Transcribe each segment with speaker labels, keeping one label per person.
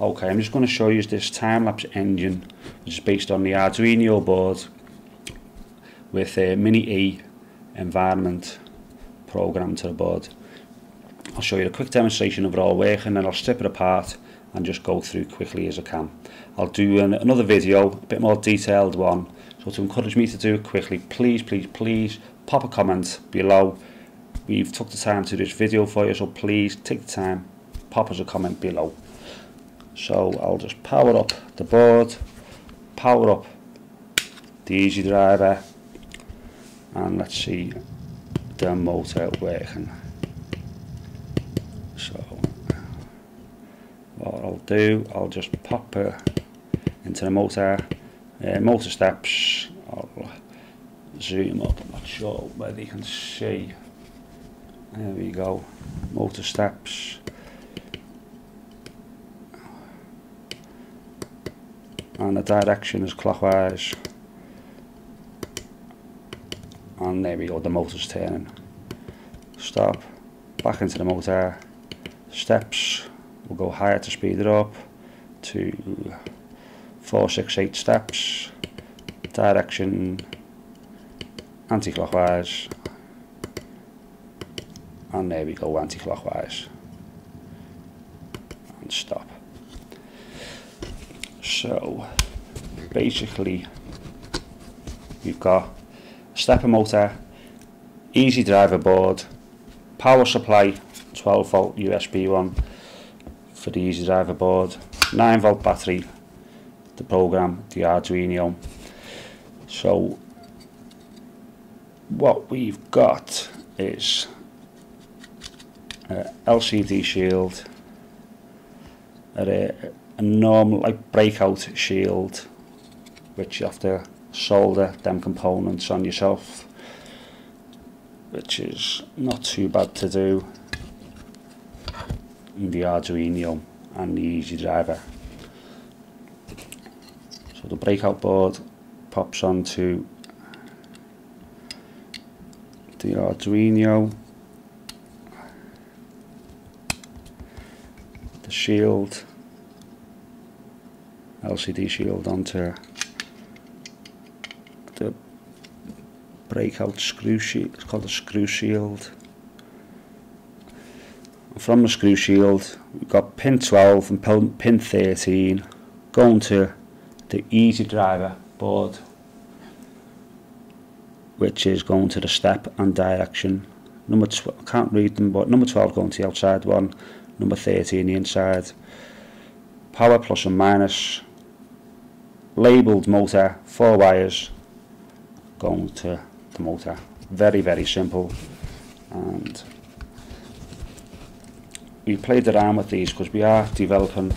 Speaker 1: okay, I'm just going to show you this time-lapse engine, which is based on the Arduino board with a Mini-E environment program to the board. I'll show you a quick demonstration of it all working, then I'll strip it apart and just go through quickly as I can. I'll do an, another video, a bit more detailed one, so to encourage me to do it quickly, please, please, please, pop a comment below. We've took the time to do this video for you, so please take the time, pop us a comment below. So I'll just power up the board, power up the Easy Driver, and let's see the motor working. So what I'll do, I'll just pop it into the motor, uh, motor steps, I'll zoom up, I'm not sure whether you can see, there we go, motor steps, and the direction is clockwise. And there we go the motor's turning. Stop. Back into the motor. Steps. We'll go higher to speed it up. To four six eight steps. Direction. Anti-clockwise. And there we go anti-clockwise. And stop. So basically you've got a stepper motor, easy driver board, power supply 12 volt USB one for the easy driver board, 9 volt battery, the program, the Arduino. So what we've got is LCD shield, at a, e, a normal like breakout shield which you have to solder them components on yourself which is not too bad to do. In the Arduino and the Easy Driver. So the breakout board pops onto the Arduino. Shield LCD shield onto the breakout screw shield, it's called a screw shield. from the screw shield, we've got pin 12 and pin 13 going to the easy driver board, which is going to the step and direction. Number I can't read them, but number 12 going to the outside one, number thirty 13 the inside. Power plus and minus, labelled motor, four wires, going to the motor. Very, very simple. And we played around with these because we are developing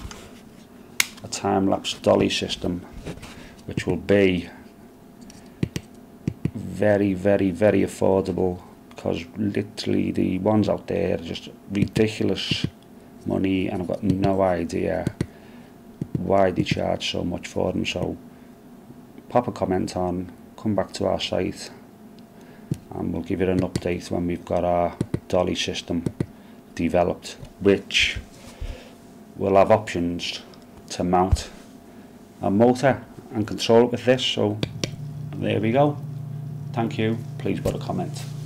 Speaker 1: a time-lapse dolly system which will be very, very, very affordable because literally the ones out there are just ridiculous money and I've got no idea why they charge so much for them. So pop a comment on come back to our site and we'll give you an update when we've got our dolly system developed which will have options to mount a motor and control it with this. So there we go. Thank you. Please put a comment